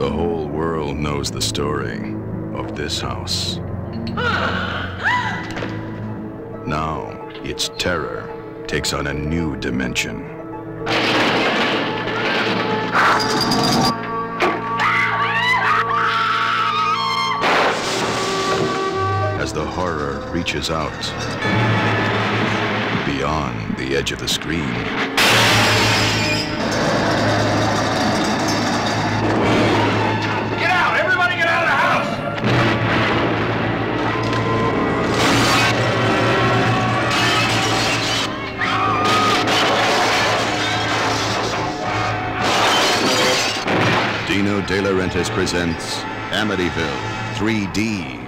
The whole world knows the story of this house. Now, its terror takes on a new dimension. As the horror reaches out beyond the edge of the screen. Dino De Laurentiis presents Amityville 3D.